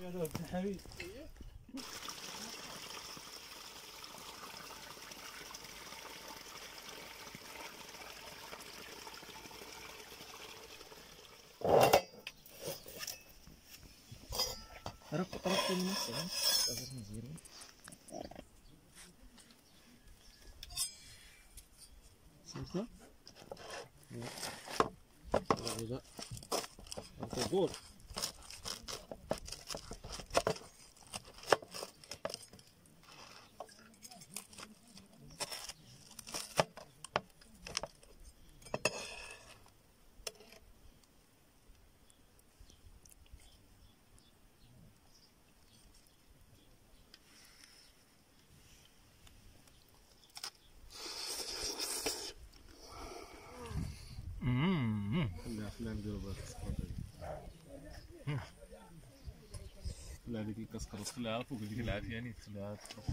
يا دوب الحبيب Harap harap ko muna siya. Tapos na zero. Sasa? Wala خليها نديرو بهاد السكروطة دي خليها هذيك الكسكروط خليها فوق ديك العافية يعني خليها تروح